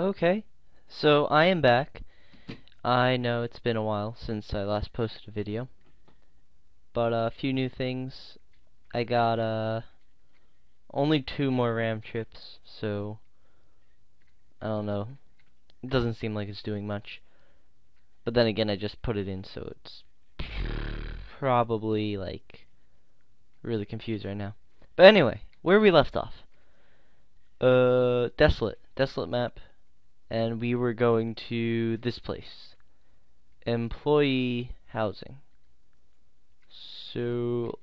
Okay, so I am back. I know it's been a while since I last posted a video, but a few new things. I got uh only two more RAM chips, so I don't know. It doesn't seem like it's doing much. But then again, I just put it in, so it's probably like really confused right now. But anyway, where we left off. Uh, desolate, desolate map, and we were going to this place, employee housing. So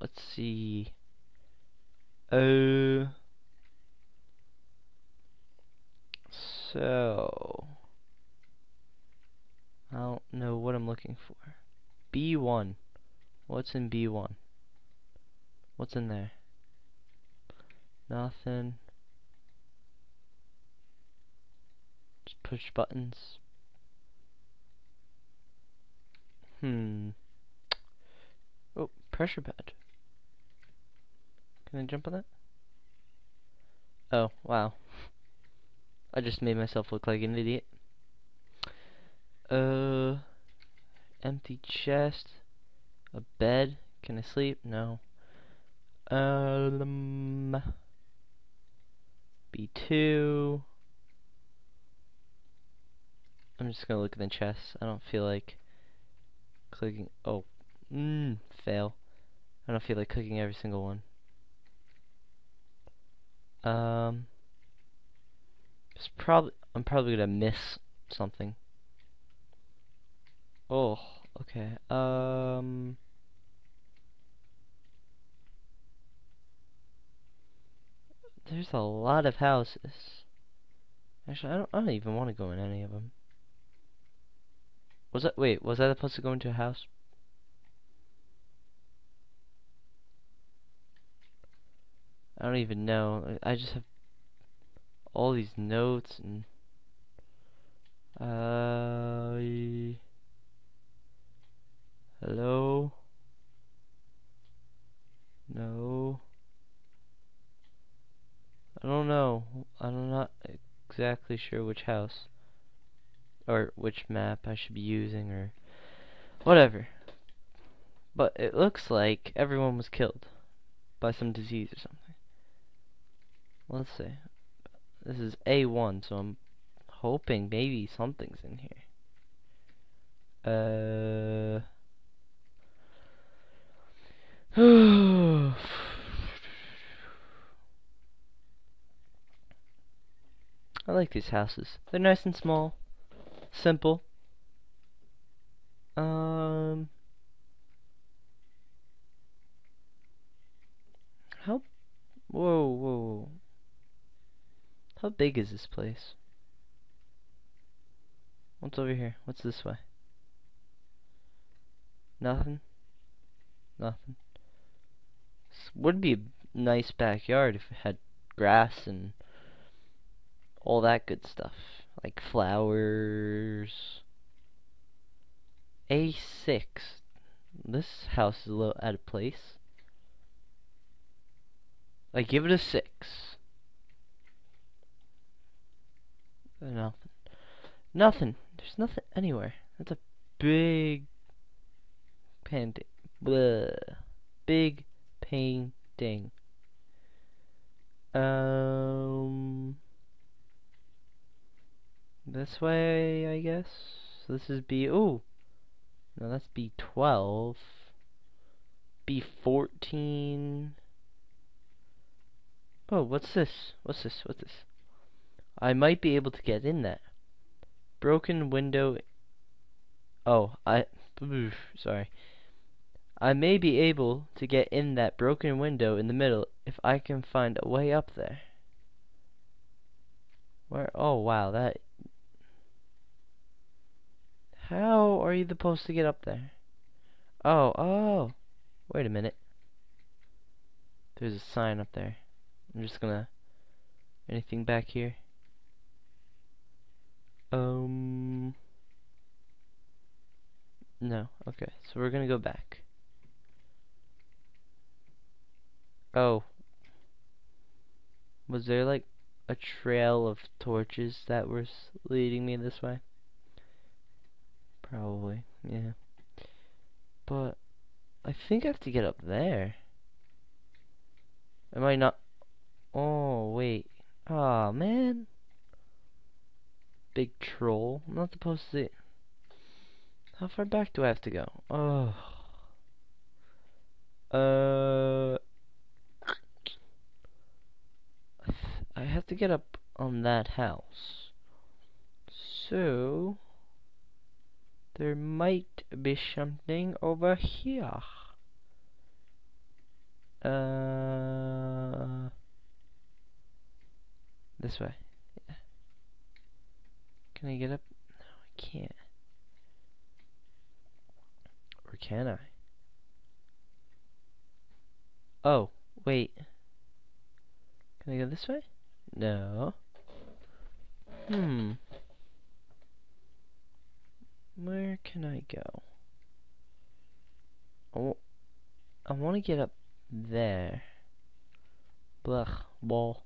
let's see. Uh, so I don't know what I'm looking for. B1. What's in B1? What's in there? Nothing. Push buttons. Hmm. Oh, pressure pad. Can I jump on that? Oh, wow. I just made myself look like an idiot. Uh, empty chest. A bed. Can I sleep? No. Um, B2. I'm just gonna look at the chest. I don't feel like clicking. Oh, mmm, fail. I don't feel like clicking every single one. Um, it's probably I'm probably gonna miss something. Oh, okay. Um. There's a lot of houses. Actually, I don't. I don't even want to go in any of them. Was that? Wait, was I supposed to go into a house? I don't even know. I just have all these notes and uh hello no I don't know I'm not exactly sure which house or which map I should be using or whatever but it looks like everyone was killed by some disease or something let's see this is A1, so I'm hoping maybe something's in here. Uh. I like these houses. They're nice and small, simple. Um. How? Whoa, whoa. How big is this place? What's over here? What's this way? Nothing? Nothing. This would be a nice backyard if it had grass and all that good stuff. Like flowers. A6. This house is a little out of place. I give it a 6. Nothing. Nothing. There's nothing anywhere. That's a big painting. Big painting. Um. This way, I guess. So this is B. Oh. No, that's B12. B14. Oh, what's this? What's this? What's this? I might be able to get in that. Broken window. Oh, I. Oof, sorry. I may be able to get in that broken window in the middle if I can find a way up there. Where? Oh, wow, that. How are you supposed to get up there? Oh, oh. Wait a minute. There's a sign up there. I'm just gonna. Anything back here? Um. No. Okay. So we're gonna go back. Oh. Was there like a trail of torches that were leading me this way. Probably, yeah. But I think I have to get up there. Am I not? Oh, wait. Ah, oh, man. Big troll. I'm not supposed to... How far back do I have to go? Oh. Uh... I have to get up on that house. So... There might be something over here. Uh, this way. Yeah. Can I get up? No, I can't. Or can I? Oh, wait. Can I go this way? No. Hmm. Where can I go? Oh, I want to get up there. Blech, ball.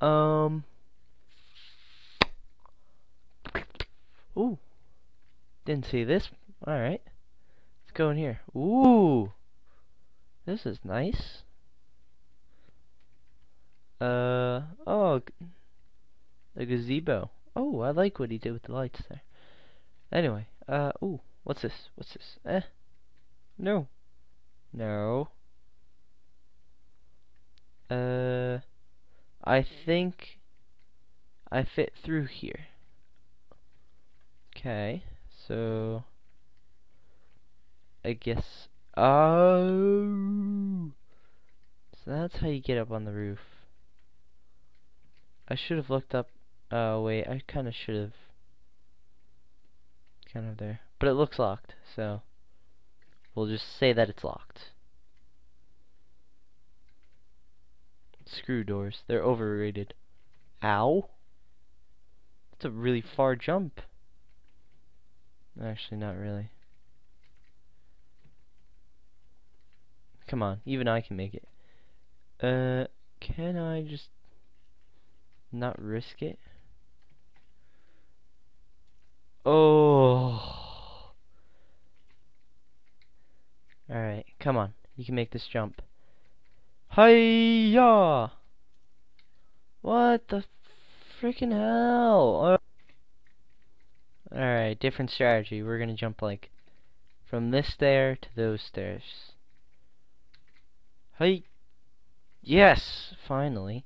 Um. Ooh. Didn't see this. Alright. Let's go in here. Ooh. This is nice. Uh. Oh. A gazebo. Oh, I like what he did with the lights there. Anyway, uh, ooh, what's this? What's this? Eh? No. No. Uh, I think I fit through here. Okay, so I guess. Oh, so that's how you get up on the roof. I should have looked up. Oh wait, I kind of should have kind of there. But it looks locked, so we'll just say that it's locked. Screw doors. They're overrated. Ow. That's a really far jump. Actually, not really. Come on, even I can make it. Uh, can I just not risk it? Oh. Alright, come on. You can make this jump. Hiya! What the freaking hell? Alright, different strategy. We're gonna jump like from this stair to those stairs. Hi. Yes! Finally.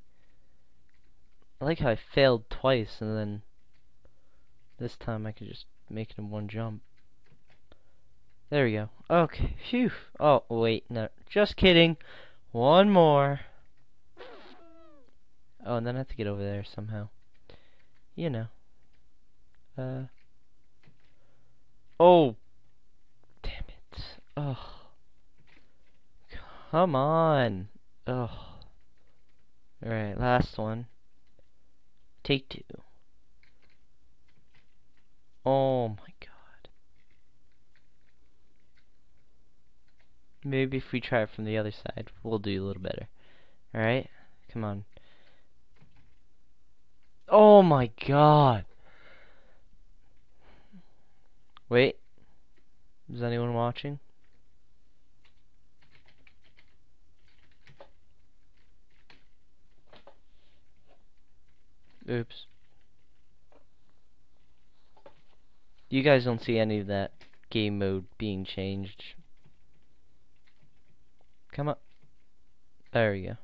I like how I failed twice and then this time I could just make it in one jump. There we go. Okay, phew. Oh, wait, no, just kidding. One more. Oh, and then I have to get over there somehow. You know. Uh. Oh. Damn it. Oh. Come on. Oh. Alright, last one. Take two. Oh my god. Maybe if we try it from the other side, we'll do a little better. Alright? Come on. Oh my god. Wait. Is anyone watching? Oops. You guys don't see any of that game mode being changed. Come up. There we go.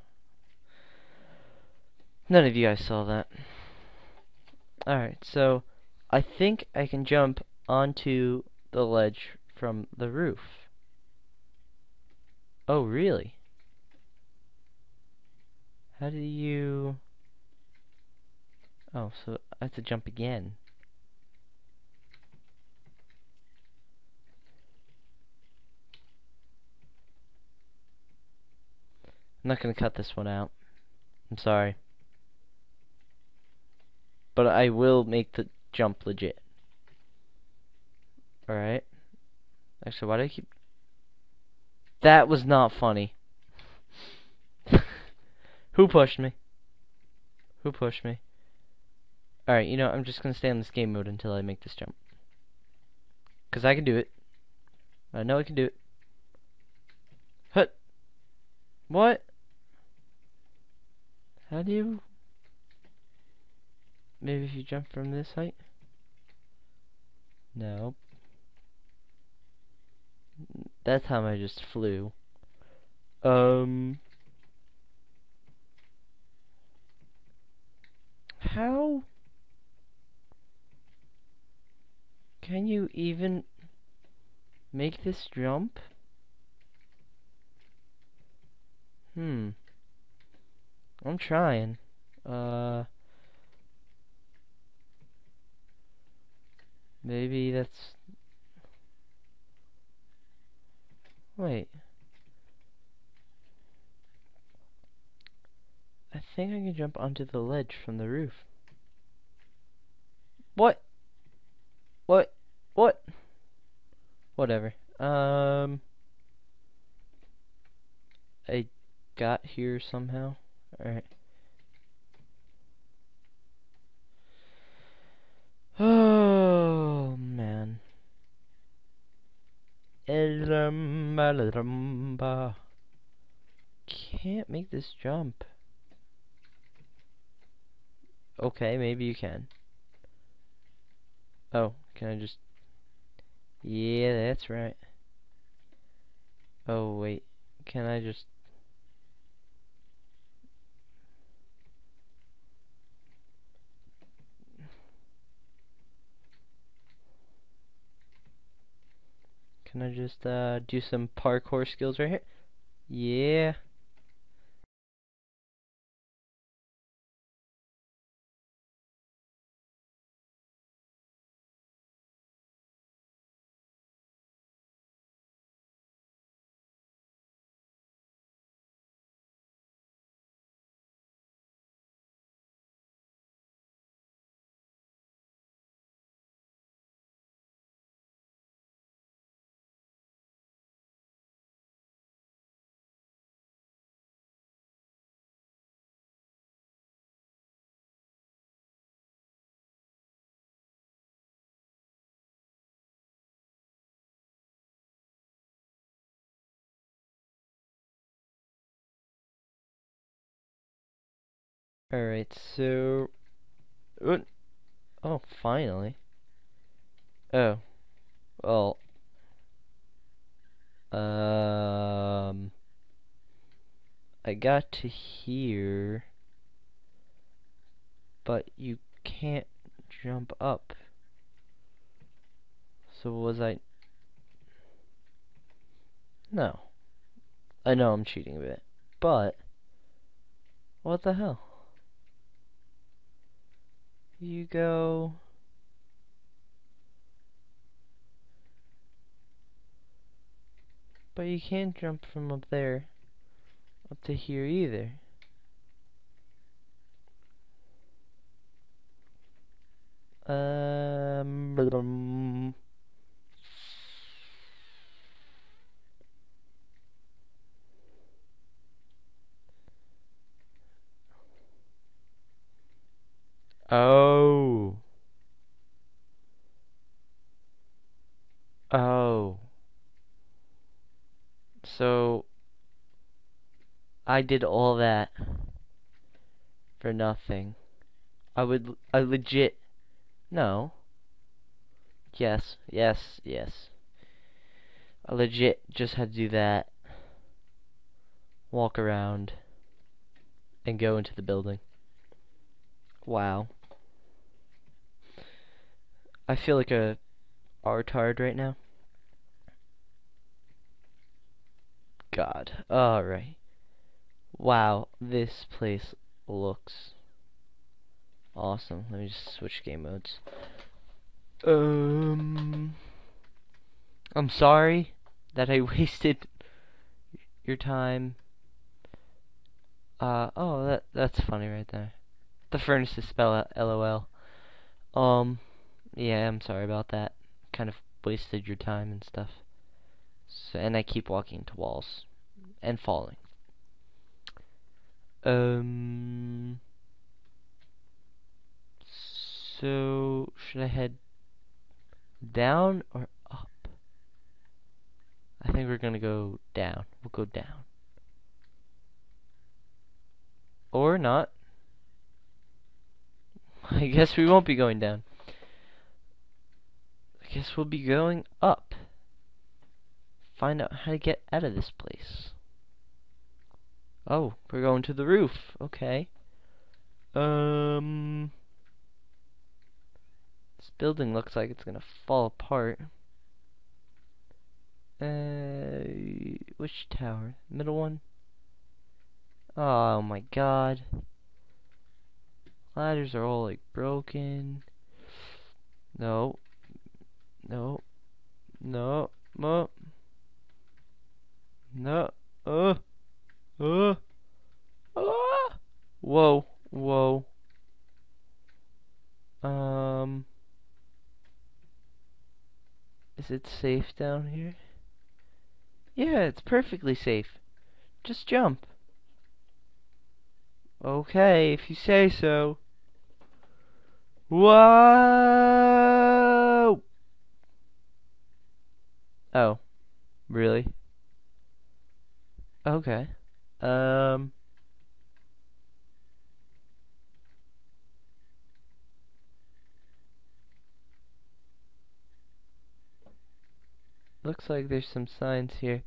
None of you guys saw that. Alright, so I think I can jump onto the ledge from the roof. Oh, really? How do you... Oh, so I have to jump again. I'm not going to cut this one out. I'm sorry. But I will make the jump legit. Alright. Actually, why do I keep... That was not funny. Who pushed me? Who pushed me? Alright, you know, I'm just gonna stay in this game mode until I make this jump. Because I can do it. I know I can do it. Hut! What? How do you... Maybe if you jump from this height? No. That time I just flew. Um... How? Can you even make this jump? Hmm. I'm trying. Uh... Maybe that's... Wait. I think I can jump onto the ledge from the roof. What? What? What? Whatever. Um... I got here somehow. Alright. Oh, man. Can't make this jump. Okay, maybe you can. Oh, can I just... Yeah, that's right. Oh, wait. Can I just... Can I just uh, do some parkour skills right here? Yeah. Alright, so... Oh, finally. Oh. Well. Um... I got to here... But you can't jump up. So was I... No. I know I'm cheating a bit. But... What the hell? You go but you can't jump from up there up to here either. Um Oh. Oh. So I did all that for nothing. I would I legit no. Yes, yes, yes. I legit just had to do that. Walk around and go into the building. Wow. I feel like a retard right now. God. Alright. Wow, this place looks awesome. Let me just switch game modes. Um I'm sorry that I wasted your time. Uh oh that that's funny right there. The furnace is spelled LOL. Um yeah, I'm sorry about that. Kind of wasted your time and stuff. So, and I keep walking into walls and falling. Um. So, should I head down or up? I think we're gonna go down. We'll go down. Or not. I guess we won't be going down. I guess we'll be going up. Find out how to get out of this place. Oh, we're going to the roof. Okay. Um... This building looks like it's gonna fall apart. Uh, which tower? Middle one? Oh my god. Ladders are all like broken. No. No. No. No. No. Uh. Uh. Ah. Whoa. Whoa. Um. Is it safe down here? Yeah, it's perfectly safe. Just jump. Okay, if you say so. Whoa! Oh, really? Okay. Um. Looks like there's some signs here.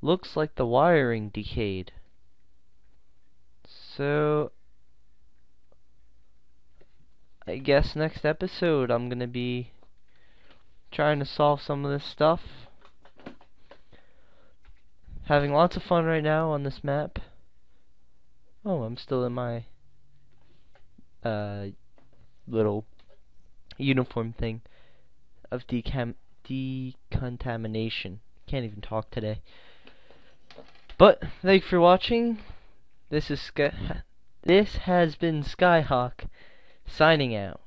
Looks like the wiring decayed. So, I guess next episode I'm gonna be trying to solve some of this stuff. Having lots of fun right now on this map. Oh, I'm still in my uh, little uniform thing of decam decontamination. Can't even talk today. But thank you for watching. This is Sky this has been SkyHawc signing out.